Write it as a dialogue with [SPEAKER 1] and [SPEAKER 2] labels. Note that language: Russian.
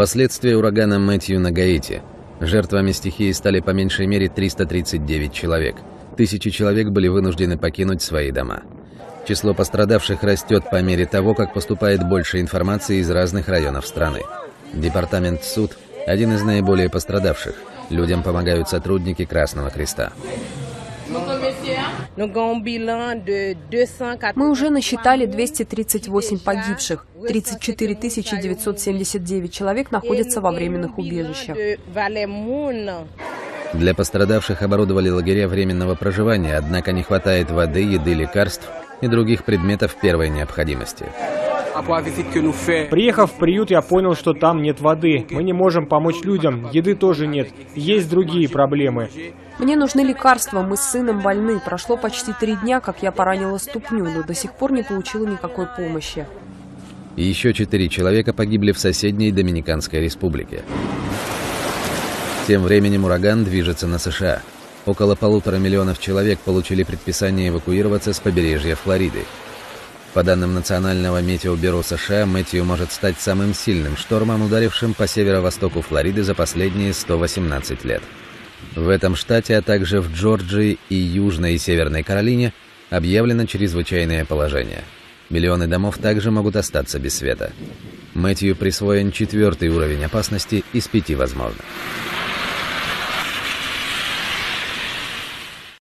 [SPEAKER 1] Последствия урагана Мэтью на Гаити. Жертвами стихии стали по меньшей мере 339 человек. Тысячи человек были вынуждены покинуть свои дома. Число пострадавших растет по мере того, как поступает больше информации из разных районов страны. Департамент суд – один из наиболее пострадавших. Людям помогают сотрудники Красного Креста.
[SPEAKER 2] Мы уже насчитали 238 погибших. 34 979 человек находятся во временных убежищах.
[SPEAKER 1] Для пострадавших оборудовали лагеря временного проживания, однако не хватает воды, еды, лекарств и других предметов первой необходимости.
[SPEAKER 3] Приехав в приют, я понял, что там нет воды. Мы не можем помочь людям, еды тоже нет. Есть другие проблемы.
[SPEAKER 2] Мне нужны лекарства, мы с сыном больны. Прошло почти три дня, как я поранила ступню, но до сих пор не получила никакой помощи.
[SPEAKER 1] Еще четыре человека погибли в соседней Доминиканской республике. Тем временем ураган движется на США. Около полутора миллионов человек получили предписание эвакуироваться с побережья Флориды. По данным Национального метеобюро США, Мэтью может стать самым сильным штормом, ударившим по северо-востоку Флориды за последние 118 лет. В этом штате, а также в Джорджии и Южной и Северной Каролине объявлено чрезвычайное положение. Миллионы домов также могут остаться без света. Мэтью присвоен четвертый уровень опасности из пяти возможных.